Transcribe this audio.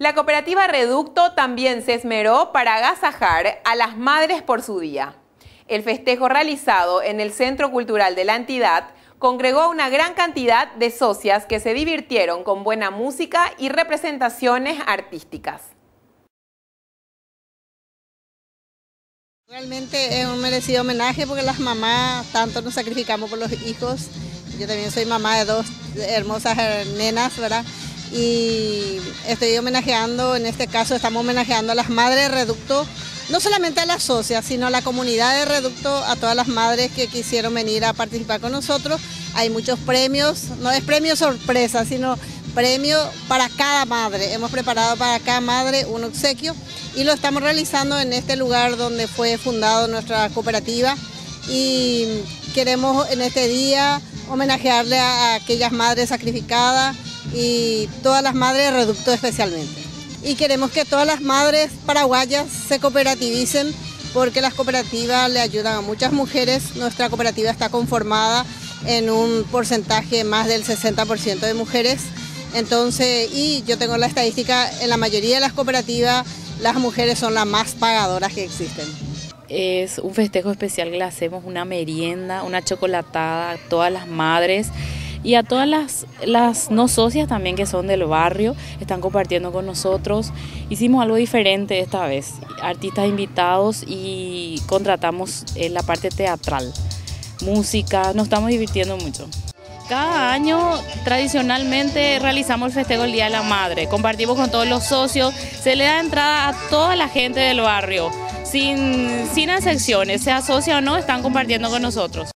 La cooperativa Reducto también se esmeró para agasajar a las madres por su día. El festejo realizado en el Centro Cultural de la entidad congregó a una gran cantidad de socias que se divirtieron con buena música y representaciones artísticas. Realmente es un merecido homenaje porque las mamás tanto nos sacrificamos por los hijos. Yo también soy mamá de dos hermosas nenas, ¿verdad? y estoy homenajeando, en este caso estamos homenajeando a las madres de Reducto, no solamente a las socias, sino a la comunidad de Reducto, a todas las madres que quisieron venir a participar con nosotros. Hay muchos premios, no es premio sorpresa, sino premio para cada madre. Hemos preparado para cada madre un obsequio y lo estamos realizando en este lugar donde fue fundado nuestra cooperativa y queremos en este día homenajearle a aquellas madres sacrificadas y todas las madres reducto especialmente. Y queremos que todas las madres paraguayas se cooperativicen porque las cooperativas le ayudan a muchas mujeres. Nuestra cooperativa está conformada en un porcentaje más del 60% de mujeres. Entonces, y yo tengo la estadística, en la mayoría de las cooperativas las mujeres son las más pagadoras que existen. Es un festejo especial que le hacemos, una merienda, una chocolatada a todas las madres y a todas las, las no socias también que son del barrio, están compartiendo con nosotros. Hicimos algo diferente esta vez, artistas invitados y contratamos en la parte teatral, música, nos estamos divirtiendo mucho. Cada año tradicionalmente realizamos el festejo el Día de la Madre, compartimos con todos los socios, se le da entrada a toda la gente del barrio, sin, sin excepciones, sea socia o no, están compartiendo con nosotros.